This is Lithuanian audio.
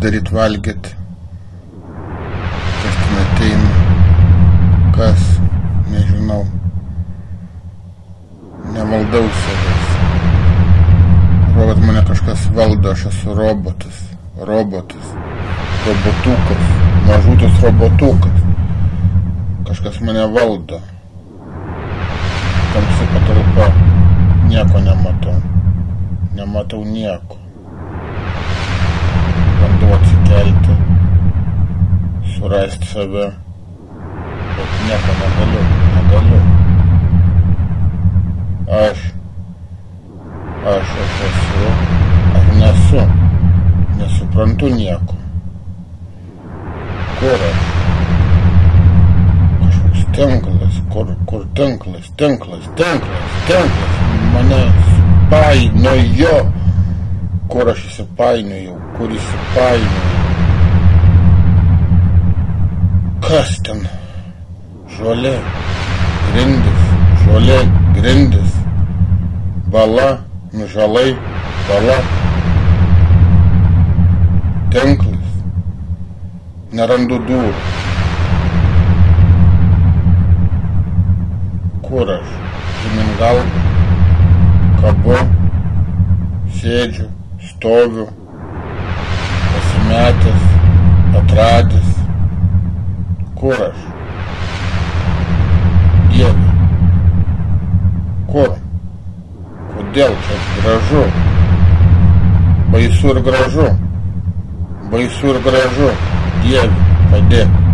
pasidaryti valgyti. Kas ten ateina, kas, nežinau. Nevaldau savęs. Kad mane kažkas valdo, aš esu robotas. Robotas. Robotukas. Mažutis robotukas. Kažkas mane valdo. Tamsi patalpa. Nieko nematau. Nematau nieko. Bandau atsikelti. Surasti save. Bet nieko negaliu. Negaliu. Aš. Aš aš esu. Ar nesu. Nesuprantu nieko. Kur aš? Kažkoks tinklas. Kur, kur tinklas, tinklas, tinklas, tinklas. Mane supainiojo. Kur aš įsipainiojau, kur įsipainiojau. Kas ten? Žolė, grindis, žolė, grindis, bala, nužalai, bala, tinklas, nerandu durų. Kur aš? Žemyn galvą, kabu, sėdžiu, stoviu, pasimetęs, atradęs. Kur aš? Dieve. Kur? Kodėl čia gražu? Baisu ir gražu. Baisu ir gražu. Dieve, padėk.